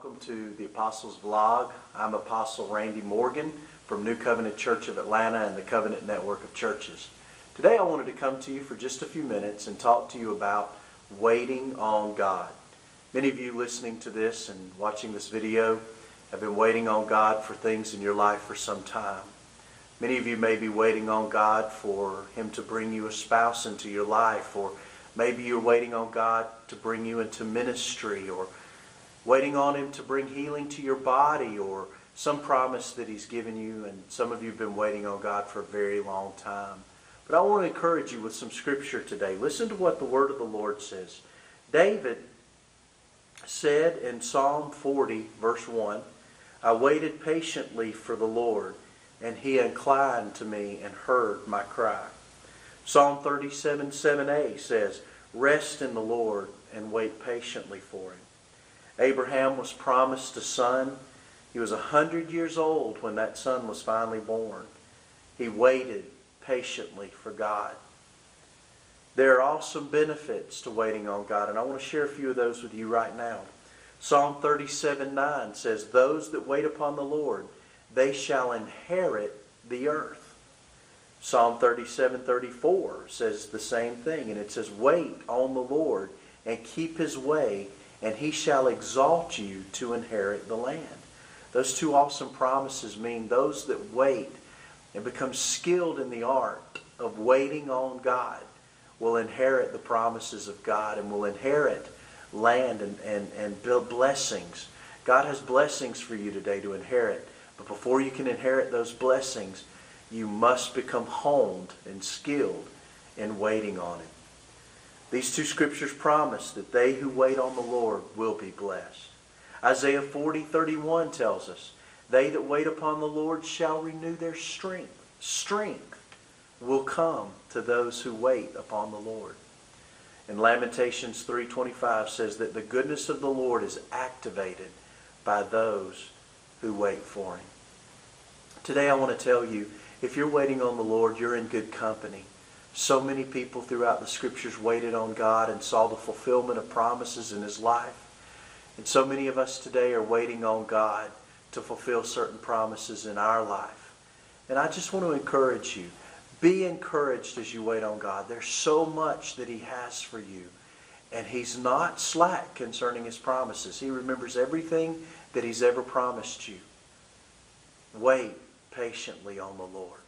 to the Apostles Vlog. I'm Apostle Randy Morgan from New Covenant Church of Atlanta and the Covenant Network of Churches. Today I wanted to come to you for just a few minutes and talk to you about waiting on God. Many of you listening to this and watching this video have been waiting on God for things in your life for some time. Many of you may be waiting on God for Him to bring you a spouse into your life, or maybe you're waiting on God to bring you into ministry, or waiting on Him to bring healing to your body, or some promise that He's given you, and some of you have been waiting on God for a very long time. But I want to encourage you with some scripture today. Listen to what the Word of the Lord says. David said in Psalm 40, verse 1, I waited patiently for the Lord, and he inclined to me and heard my cry. Psalm 37, 7a says, Rest in the Lord and wait patiently for him. Abraham was promised a son. He was a hundred years old when that son was finally born. He waited patiently for God. There are awesome benefits to waiting on God, and I want to share a few of those with you right now. Psalm 37 9 says, Those that wait upon the Lord, they shall inherit the earth. Psalm 37 34 says the same thing, and it says, Wait on the Lord and keep his way, and he shall exalt you to inherit the land. Those two awesome promises mean those that wait and become skilled in the art of waiting on God will inherit the promises of God and will inherit land and, and, and build blessings. God has blessings for you today to inherit. But before you can inherit those blessings, you must become honed and skilled in waiting on Him. These two scriptures promise that they who wait on the Lord will be blessed. Isaiah 40, 31 tells us, They that wait upon the Lord shall renew their strength. Strength will come to those who wait upon the Lord. And Lamentations 3:25 says that the goodness of the Lord is activated by those who wait for him. Today I want to tell you, if you're waiting on the Lord, you're in good company. So many people throughout the scriptures waited on God and saw the fulfillment of promises in his life. And so many of us today are waiting on God to fulfill certain promises in our life. And I just want to encourage you, be encouraged as you wait on God. There's so much that He has for you. And He's not slack concerning His promises. He remembers everything that He's ever promised you. Wait patiently on the Lord.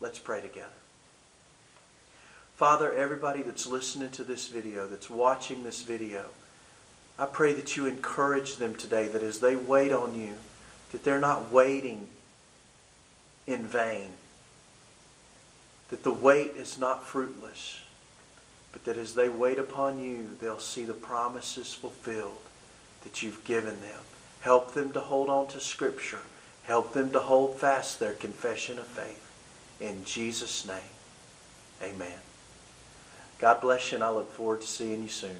Let's pray together. Father, everybody that's listening to this video, that's watching this video, I pray that you encourage them today that as they wait on you, that they're not waiting in vain that the wait is not fruitless, but that as they wait upon you, they'll see the promises fulfilled that you've given them. Help them to hold on to Scripture. Help them to hold fast their confession of faith. In Jesus' name, amen. God bless you, and I look forward to seeing you soon.